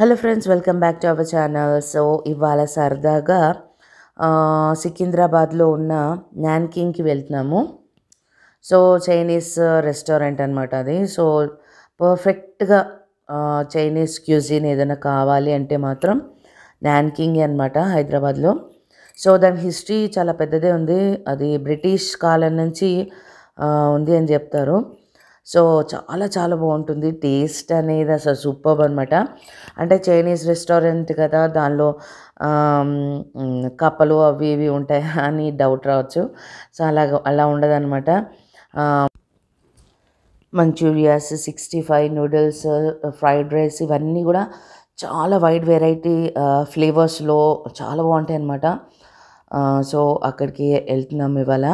Hello friends welcome back to our channel. So ఇవాళ సరదాగా సికింద్రాబాద్లో ఉన్న న్యాన్కింగ్కి వెళ్తున్నాము. సో చైనీస్ రెస్టారెంట్ అనమాట అది. సో పర్ఫెక్ట్గా చైనీస్ క్యూజిన్ ఏదైనా కావాలి అంటే మాత్రం న్యాన్కింగ్ అనమాట హైదరాబాద్లో. సో దాని హిస్టరీ చాలా పెద్దదే ఉంది. అది బ్రిటిష్ కాలం నుంచి ఉంది అని చెప్తారు. సో చాలా చాలా బాగుంటుంది. టేస్ట్ అనేది అసలు సూపర్ అనమాట అంటే చైనీస్ రెస్టారెంట్ కదా దానిలో కప్పలు అవి ఇవి ఉంటాయి అని డౌట్ రావచ్చు. సో అలా అలా ఉండదన్నమాట. Manchurias sixty five noodles fried rice ఇవన్నీ కూడా చాలా వైడ్ వెరైటీ ఫ్లేవర్స్లో చాలా బాగుంటాయి అన్నమాట సో అక్కడికి వెళ్తున్నాం ఇవాళ.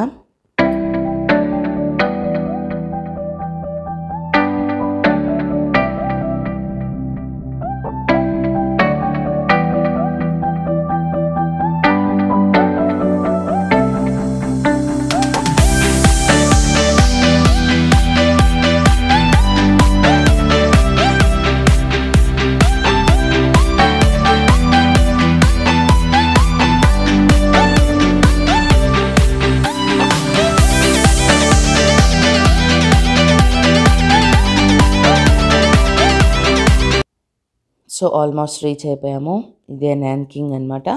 సో ఆల్మోస్ట్ రీచ్ అయిపోయాము. ఇదే కింగ్ అనమాట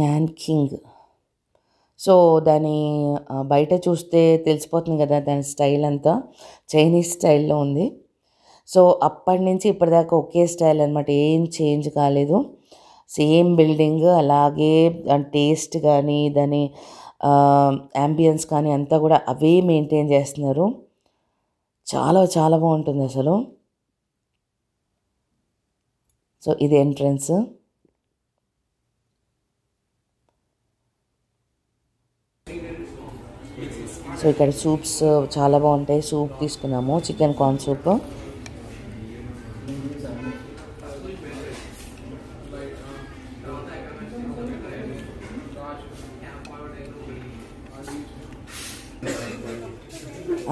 న్యాన్కింగ్ సో దాని బయట చూస్తే తెలిసిపోతుంది కదా దాని స్టైల్ అంతా. చైనీస్ స్టైల్లో ఉంది. సో అప్పటి నుంచి ఇప్పటిదాకా ఒకే స్టైల్ అనమాట ఏం చేంజ్ కాలేదు. సేమ్ బిల్డింగ్ అలాగే దాని టేస్ట్ కానీ దాని యాంబియన్స్ కానీ అంతా కూడా అవే మెయింటైన్ చేస్తున్నారు. చాలా చాలా బాగుంటుంది అసలు. సో ఇది ఎంట్రన్స్ సో ఇక్కడ సూప్స్ చాలా బాగుంటాయి. సూప్ తీసుకున్నాము. చికెన్ కార్న్ సూప్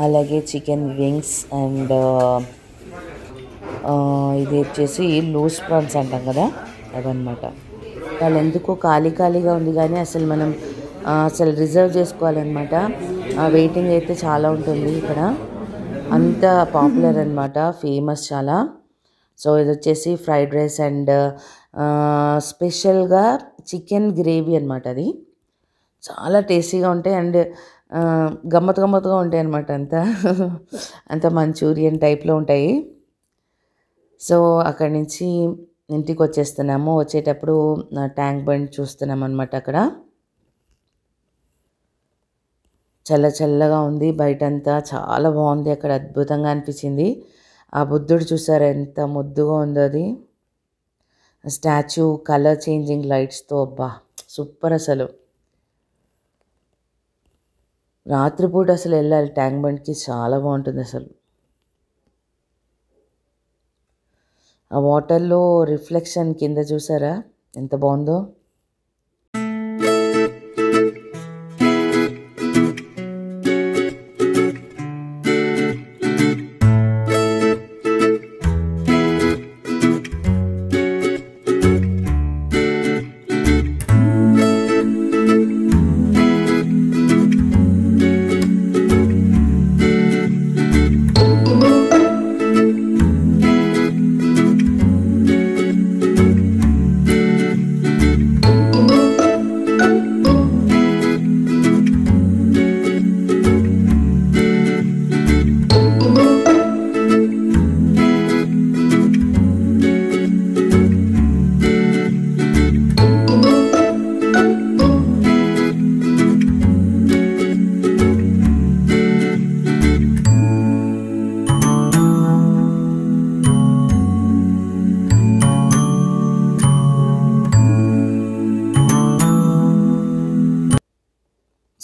అలాగే చికెన్ వింగ్స్ అండ్ ఇది వచ్చేసి లూస్ ప్రాన్స్ అంటాం కదా? అవన్నమాట వాళ్ళు ఎందుకో ఖాళీ ఖాళీగా ఉంది కానీ అసలు మనం అసలు రిజర్వ్ చేసుకోవాలన్నమాట. వెయిటింగ్ అయితే చాలా ఉంటుంది ఇక్కడ. అంత పాపులర్ అనమాట ఫేమస్ చాలా. సో ఇది వచ్చేసి ఫ్రైడ్ రైస్ అండ్ స్పెషల్గా చికెన్ గ్రేవీ అనమాట అది. చాలా టేస్టీగా ఉంటాయి అండ్ గమ్మత్ గమ్మత్తుగా ఉంటాయి అనమాట అంతా. అంత మంచూరియన్ టైప్లో ఉంటాయి. సో అక్కడి నుంచి ఇంటికి వచ్చేస్తున్నాము వచ్చేటప్పుడు ట్యాంక్ బండ్ చూస్తున్నాం అనమాట అక్కడ. చల్ల చల్లగా ఉంది. బయటంతా చాలా బాగుంది. అక్కడ అద్భుతంగా అనిపించింది. ఆ బుద్ధుడు చూసారు ఎంత ముద్దుగా ఉందో అది. స్టాచ్యూ కలర్ చేంజింగ్ లైట్స్తో అబ్బా సూపర్ అసలు. రాత్రిపూట అసలు వెళ్ళాలి ట్యాంక్ బండ్కి. చాలా బాగుంటుంది అసలు. ఆ వాటర్లో రిఫ్లెక్షన్ కింద చూసారా? ఎంత బాగుందో?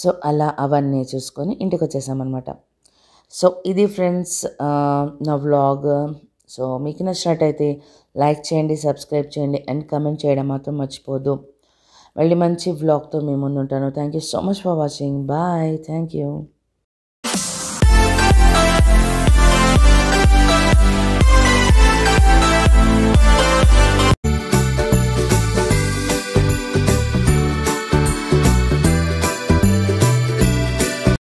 సో అలా అవన్నీ చూసుకొని ఇంటికి వచ్చేసామన్నమాట సో ఇది ఫ్రెండ్స్ నా వ్లాగ్. సో మీకు నచ్చినట్టయితే లైక్ చేయండి సబ్స్క్రైబ్ చేయండి అండ్ కమెంట్ చేయడం మాత్రం మర్చిపోద్దు మళ్ళీ మంచి వ్లాగ్తో మీ ముందు ఉంటాను thank you so much for watching. Bye. Thank you.